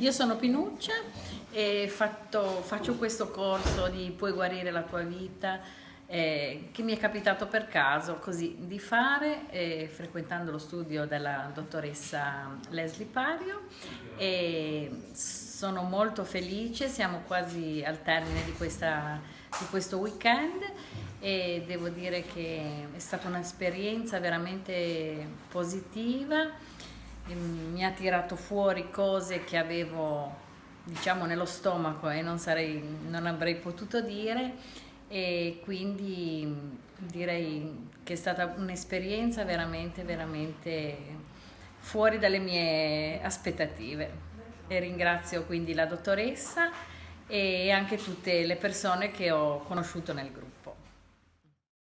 io sono Pinuccia e fatto, faccio questo corso di Puoi guarire la tua vita eh, che mi è capitato per caso così di fare eh, frequentando lo studio della dottoressa Leslie Pario. E sono molto felice, siamo quasi al termine di, questa, di questo weekend e devo dire che è stata un'esperienza veramente positiva, mi ha tirato fuori cose che avevo diciamo nello stomaco e non, sarei, non avrei potuto dire e quindi direi che è stata un'esperienza veramente, veramente fuori dalle mie aspettative. E ringrazio quindi la dottoressa e anche tutte le persone che ho conosciuto nel gruppo.